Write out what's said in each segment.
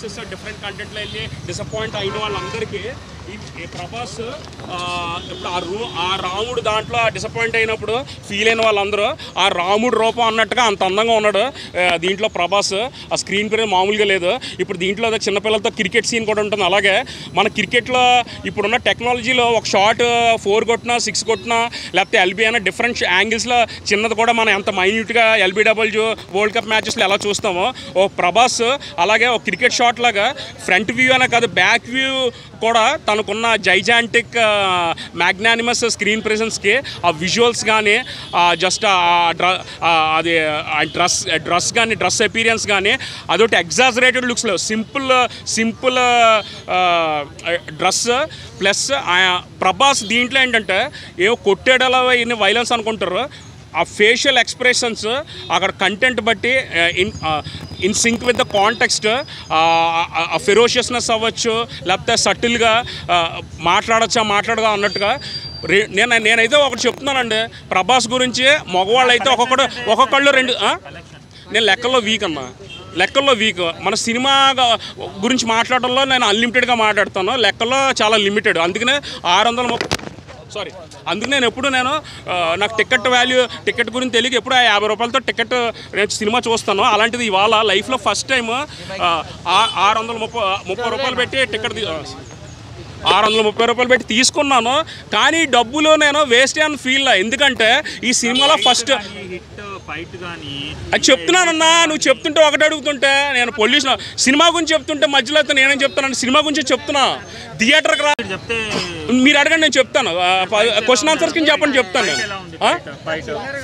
Movies different కంటెంట్లో వెళ్ళి disappoint అయిన వాళ్ళందరికీ ఈ ఈ ప్రభాస్ ఇప్పుడు ఆ రూ ఆ రాముడు దాంట్లో డిసప్పాయింట్ అయినప్పుడు ఫీల్ అయిన వాళ్ళందరూ ఆ రాముడు రూపం అన్నట్టుగా అంత అందంగా ఉన్నాడు. దీంట్లో ప్రభాస్ ఆ స్క్రీన్ పేరు మామూలుగా లేదు. ఇప్పుడు దీంట్లో చిన్నపిల్లలతో క్రికెట్ సీన్ కూడా ఉంటుంది. అలాగే మన క్రికెట్లో ఇప్పుడున్న టెక్నాలజీలో ఒక షాట్ ఫోర్ కొట్టినా సిక్స్ కొట్టినా లేకపోతే ఎల్బీ అయినా డిఫరెంట్ యాంగిల్స్లో చిన్నది కూడా మనం ఎంత మైన్యూట్గా ఎల్బీడబ్ల్యూ వరల్డ్ కప్ మ్యాచెస్లో ఎలా చూస్తామో ఓ ప్రభాస్ అలాగే ఒక క్రికెట్ షాట్ లాగా ఫ్రంట్ వ్యూ అనే కాదు బ్యాక్ వ్యూ కూడా తన మనకున్న జైజాంటిక్ మ్యాగ్నానిమస్ స్క్రీన్ ప్రెజెన్స్కి ఆ విజువల్స్ కానీ జస్ట్ అది డ్రెస్ డ్రెస్ కానీ డ్రెస్ అపీరియన్స్ కానీ అదొకటి exaggerated లుక్స్లో simple simple dress plus Prabhas దీంట్లో ఏంటంటే ఏవో కొట్టేడలా వైలెన్స్ అనుకుంటారు. ఆ ఫేషియల్ ఎక్స్ప్రెషన్స్ అక్కడ కంటెంట్ బట్టి in in sync with the context ferociousness అవ్వచ్చు లేకపోతే సటిల్గా మాట్లాడచ్చా మాట్లాడగా అన్నట్టుగా రే నేను నేనైతే ఒకటి చెప్తున్నానండి ప్రభాస్ గురించి మగవాళ్ళు అయితే ఒక్కొక్కడు ఒక్కొక్కళ్ళు రెండు? నేను లెక్కల్లో వీక్ అన్నా లెక్కల్లో వీక్ మన సినిమా గురించి మాట్లాడడంలో నేను అన్లిమిటెడ్గా మాట్లాడతాను లెక్కల్లో చాలా లిమిటెడ్ అందుకనే ఆరు వందల ముప్పై సారీ అందుకు నేను ఎప్పుడు నేను నాకు టికెట్ వాల్యూ టికెట్ గురించి తెలియక ఎప్పుడు ఆ యాభై రూపాయలతో టికెట్ నేను సినిమా చూస్తాను. అలాంటిది ఇవాళ లైఫ్లో ఫస్ట్ టైం ఆరు వందల ముప్పై ముప్పై రూపాయలు పెట్టి టికెట్ ఆరు వందల ముప్పై రూపాయలు పెట్టి తీసుకున్నాను. కానీ డబ్బులు నేను వేస్ట్ అని ఫీల్ ఎందుకంటే ఈ సినిమాలో ఫస్ట్ ఫైట్ కానీ అది చెప్తున్నానన్నా నువ్వు చెప్తుంటే ఒకటి అడుగుతుంటే నేను పొల్యూషన్ సినిమా గురించి చెప్తుంటే మధ్యలో అయితే నేనేం చెప్తాను? సినిమా గురించి చెప్తున్నా. థియేటర్కి రా చెప్తే మీరు అడగండి నేను చెప్తాను. క్వశ్చన్ ఆన్సర్స్ కింద చెప్పండి చెప్తాను.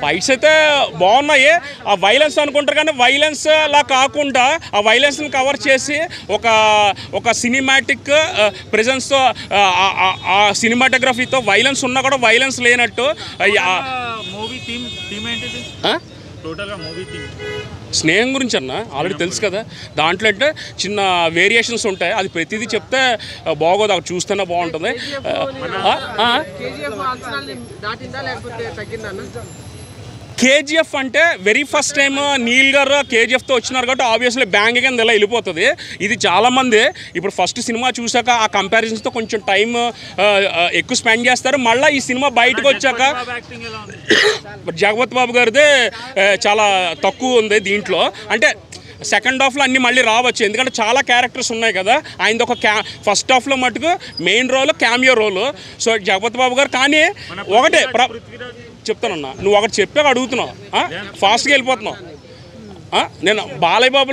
ఫైట్స్ అయితే బాగున్నాయి. ఆ వైలెన్స్ అనుకుంటారు కానీ వైలెన్స్ లా కాకుండా ఆ వైలెన్స్ని కవర్ చేసి ఒక ఒక సినిమాటిక్ ప్రెజెన్స్తో ఆ సినిమాటోగ్రఫీతో వైలెన్స్ ఉన్నా కూడా వైలెన్స్ లేనట్టు మూవీ థీమ్ థీమ్ ఏంటిది? మూవీ స్నేహం గురించి అన్న ఆల్రెడీ తెలుసు కదా. దాంట్లో అంటే చిన్న వేరియేషన్స్ ఉంటాయి. అది ప్రతిదీ చెప్తే బాగోదు. అక్కడ చూస్తేనే బాగుంటుంది. ఆ, ఆ? కేజీఎఫ్ అంటే వెరీ ఫస్ట్ టైం నీల్ గారు కేజీఎఫ్తో వచ్చినారు కాబట్టి ఆబ్వియస్లీ బ్యాంగ్ కింద ఇలా వెళ్ళిపోతుంది. ఇది చాలామంది ఇప్పుడు ఫస్ట్ సినిమా చూసాక ఆ కంపారిజన్స్తో కొంచెం టైం ఎక్కువ స్పెండ్ చేస్తారు. మళ్ళీ ఈ సినిమా బయటకు వచ్చాక జగపత్ బాబు గారిది చాలా తక్కువ ఉంది దీంట్లో. అంటే సెకండ్ హాఫ్లో అన్ని మళ్ళీ రావచ్చు. ఎందుకంటే చాలా క్యారెక్టర్స్ ఉన్నాయి కదా. ఆయనది ఒక క్యా ఫస్ట్ హాఫ్లో మటుకు main role cameo role. So Jagapathi Babu గారు కానీ ఒకటే చెప్తానన్నా. నువ్వు ఒకటి చెప్పాక అడుగుతున్నావు. ఫాస్ట్గా వెళ్ళిపోతున్నావు. ఆ? నేను బాలయ్య బాబులా